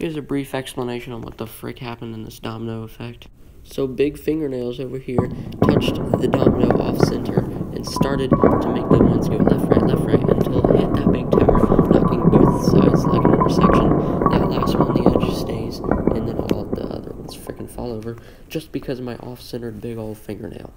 Here's a brief explanation on what the frick happened in this domino effect. So big fingernails over here touched the domino off center and started to make the ones go left, right, left, right until it hit that big tower, knocking both sides like an intersection. That last one, on the edge stays, and then all the other ones frickin' fall over just because of my off-centered big old fingernail.